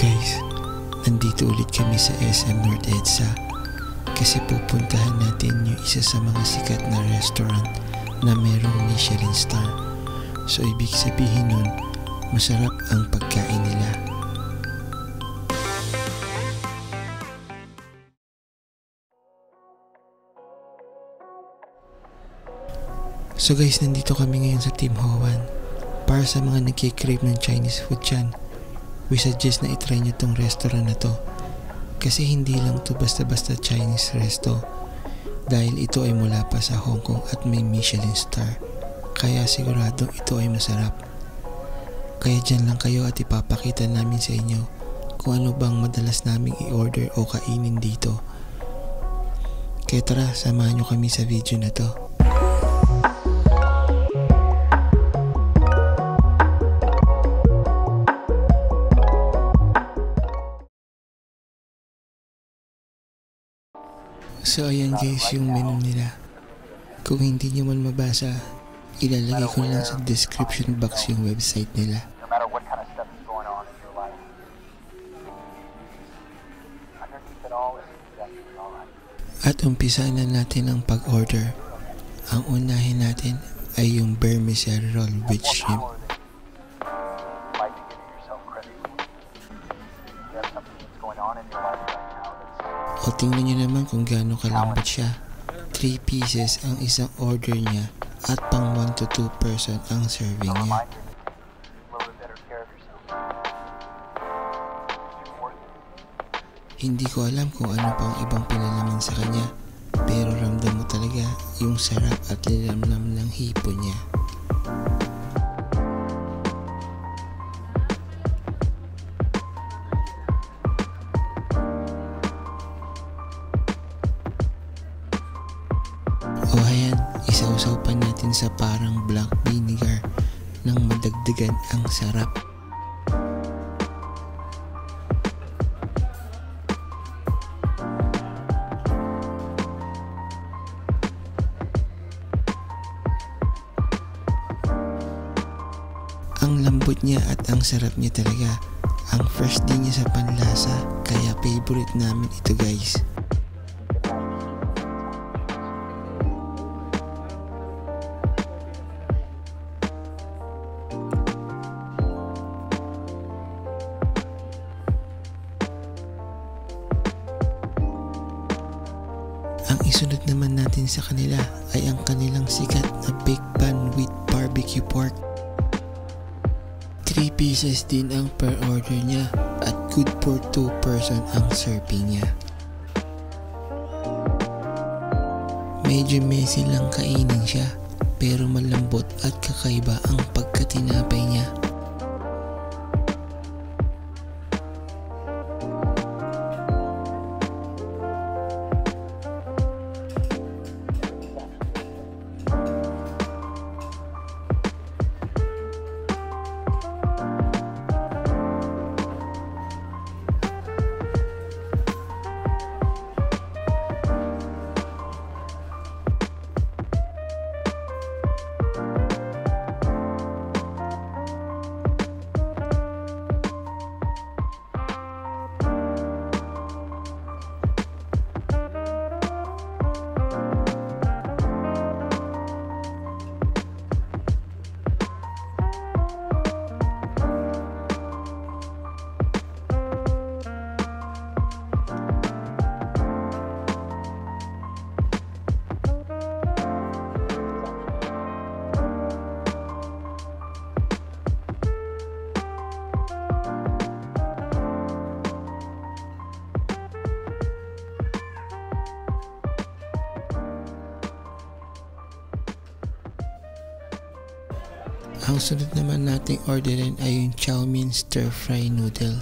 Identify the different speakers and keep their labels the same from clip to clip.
Speaker 1: Guys, nandito ulit kami sa SM North EDSA kasi pupuntahan natin yung isa sa mga sikat na restaurant na merong Michelin star. So ibig sabihin nun, masarap ang pagkain nila. So guys, nandito kami ngayon sa Team Hoan. Para sa mga nagkikrave ng Chinese food dyan, we suggest na itry nyo tong restaurant na to. Kasi hindi lang to basta-basta Chinese resto. Dahil ito ay mula pa sa Hong Kong at may Michelin star. Kaya siguradong ito ay masarap. Kaya dyan lang kayo at ipapakita namin sa inyo kung ano bang madalas naming i-order o kainin dito. Kaya tara, samahan nyo kami sa video na to. So ayan guys yung menu nila. Kung hindi nyo man mabasa, ilalagay ko lang sa description box yung website nila. At umpisa na natin ang pag-order. Ang unahin natin ay yung vermicelli roll with shrimp. Tingnan nyo naman kung gaano kalambot siya. 3 pieces ang isang order niya at pang 1 to 2 person ang serving niya. Hindi ko alam kung ano pang ibang pinalaman sa kanya pero ramdam mo talaga yung sarap at lilamlam ng hipo niya. Natin sa parang black vinegar nang madagdagan ang sarap. Ang lambot niya at ang sarap niya talaga. Ang fresh din niya sa panlasa, kaya favorite namin ito guys. Natin sa kanila ay ang kanilang sikat na baked pan with barbecue pork. 3 pieces din ang per order niya at good for 2 person ang serving niya. Medyo messy lang kainin siya pero malambot at kakaiba ang pagkatinapay niya. Ang sunod naman nating orderin ay yung chow mein stir fry noodle.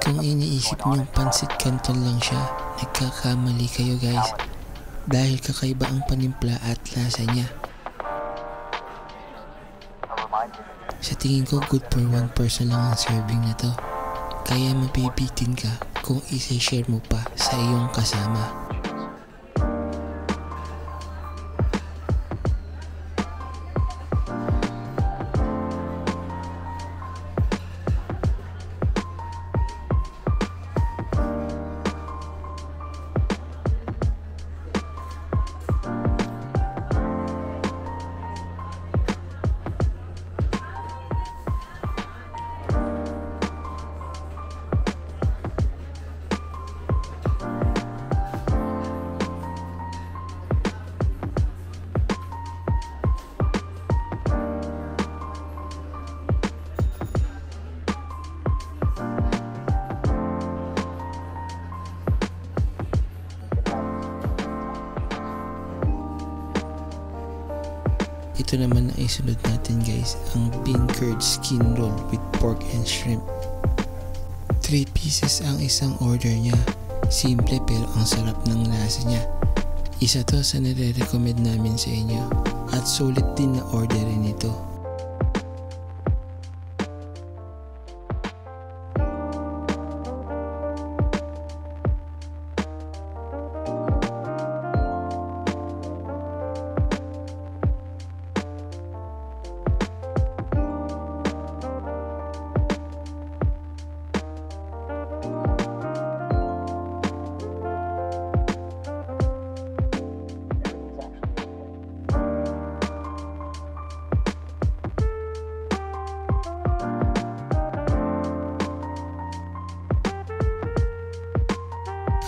Speaker 1: Kung iniisip niyong pansit canton lang siya, nagkakamali kayo guys. Dahil kakaiba ang panimpla at lasa niya. Sa tingin ko good for one person lang ang serving na to. Kaya mabibitin ka kung isa-share mo pa sa iyong kasama. Ito naman ang isunod natin guys, ang bean curd skin roll with pork and shrimp. 3 pieces ang isang order niya. Simple pero ang sarap ng lasa niya. Isa to sa nire-recommend namin sa inyo at sulit din na orderin ito.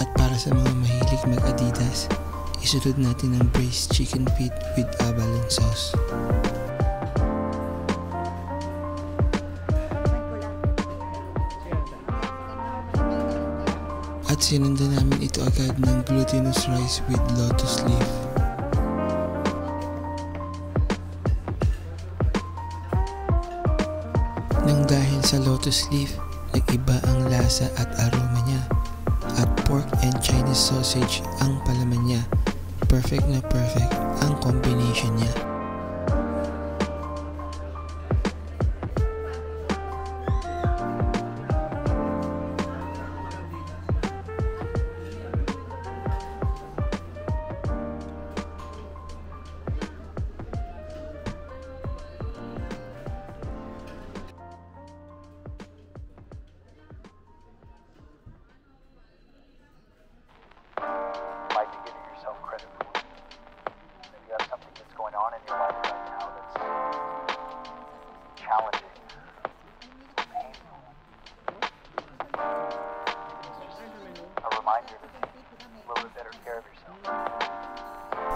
Speaker 1: At para sa mga mahilig mag-adidas, isunod natin ang braised chicken feet with abalone sauce. At sinundan namin ito agad ng glutinous rice with lotus leaf. Nang dahil sa lotus leaf, nag-iba ang lasa at aroma niya. Pork and Chinese sausage ang palaman niya. Perfect na perfect ang combination niya.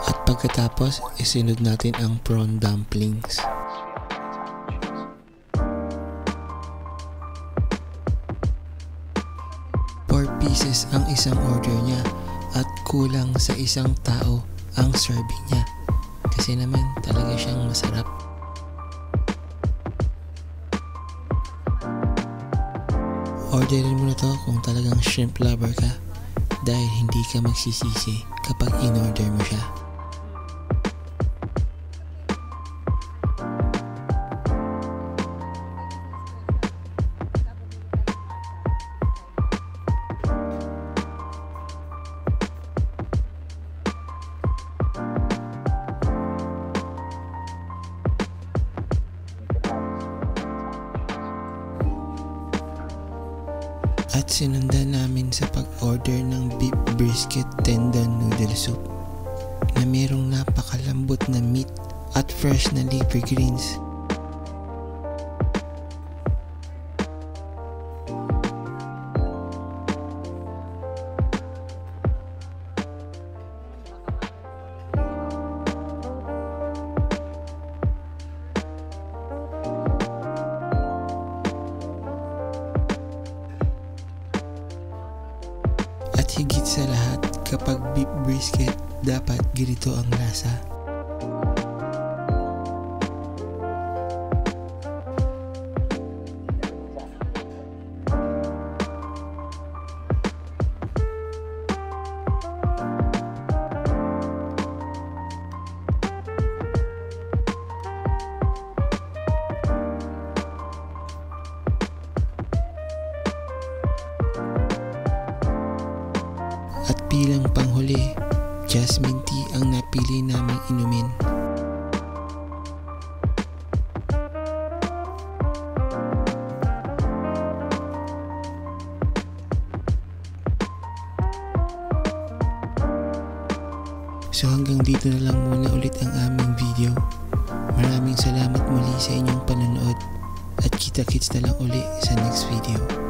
Speaker 1: At pagkatapos, isinod natin ang prawn dumplings. Four pieces ang isang order niya at kulang sa isang tao ang serving niya. Kasi naman talaga siyang masarap. Orderin mo na to kung talagang shrimp lover ka dahil hindi ka magsisisi kapag in-order mo siya. Sinundan namin sa pag-order ng beef brisket tendon noodle soup na mayroong napakalambot na meat at fresh na leafy greens. Higit sa lahat, kapag beef brisket, dapat ganito ang lasa. Panghuli, jasmine tea ang napili naming inumin. So hanggang dito na lang muna ulit ang aming video. Maraming salamat muli sa inyong panonood at kita-kits na lang uli sa next video.